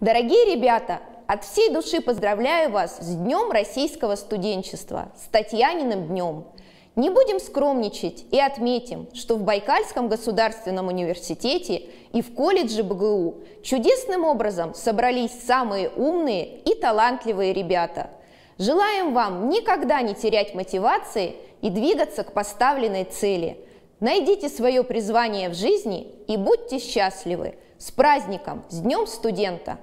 Дорогие ребята, от всей души поздравляю вас с Днем российского студенчества, с Татьяниным днем. Не будем скромничать и отметим, что в Байкальском государственном университете и в колледже БГУ чудесным образом собрались самые умные и талантливые ребята. Желаем вам никогда не терять мотивации и двигаться к поставленной цели. Найдите свое призвание в жизни и будьте счастливы. С праздником, с Днем студента!